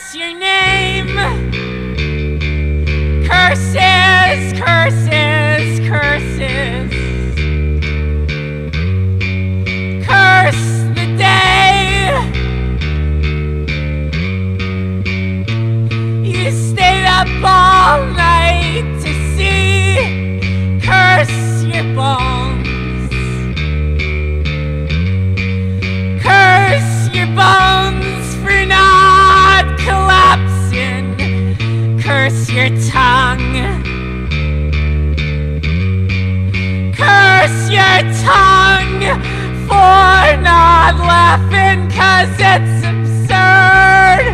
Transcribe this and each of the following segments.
Curse your name. Curses, curses, Curse your tongue. Curse your tongue for not laughing, cause it's absurd.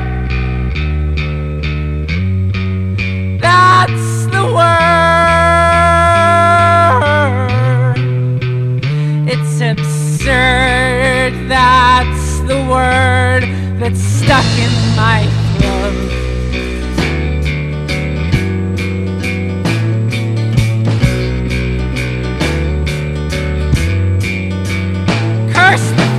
That's the word. It's absurd. That's the word that's stuck in my throat. Curse